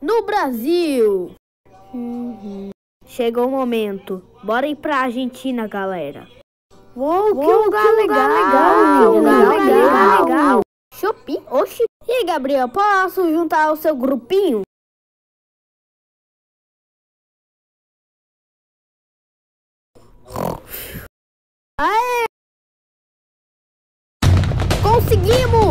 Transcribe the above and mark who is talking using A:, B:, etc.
A: no Brasil. Uhum. Chegou o momento. Bora ir pra Argentina, galera.
B: Uou, que lugar, que lugar legal, legal, que lugar legal, legal.
A: Shopping, oxi. E aí, Gabriel, posso juntar o seu grupinho? Aê! Conseguimos!